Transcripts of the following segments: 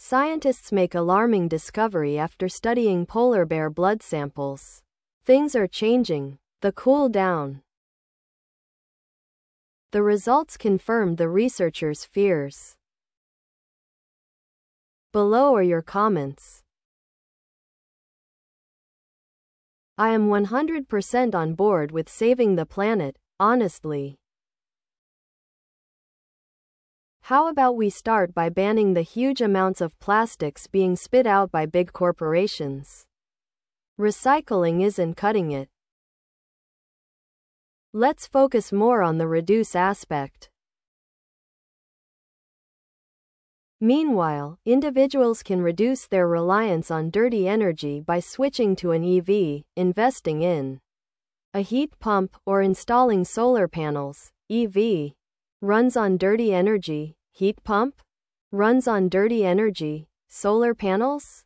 Scientists make alarming discovery after studying polar bear blood samples. Things are changing. The cool down. The results confirmed the researchers' fears. Below are your comments. I am 100% on board with saving the planet, honestly. How about we start by banning the huge amounts of plastics being spit out by big corporations? Recycling isn't cutting it. Let's focus more on the reduce aspect. Meanwhile, individuals can reduce their reliance on dirty energy by switching to an EV, investing in a heat pump, or installing solar panels. EV runs on dirty energy, Heat pump? Runs on dirty energy. Solar panels?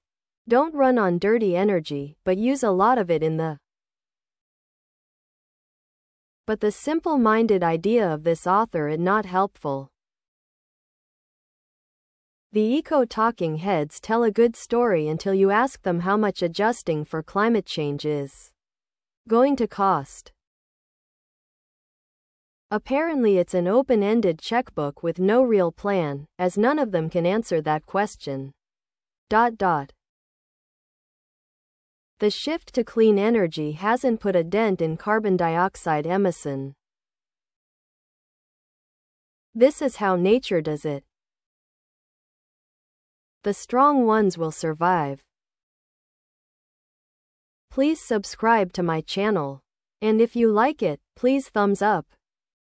Don't run on dirty energy, but use a lot of it in the but the simple-minded idea of this author is not helpful. The eco-talking heads tell a good story until you ask them how much adjusting for climate change is going to cost. Apparently it's an open-ended checkbook with no real plan, as none of them can answer that question. Dot dot. The shift to clean energy hasn't put a dent in carbon dioxide emission. This is how nature does it. The strong ones will survive. Please subscribe to my channel. And if you like it, please thumbs up.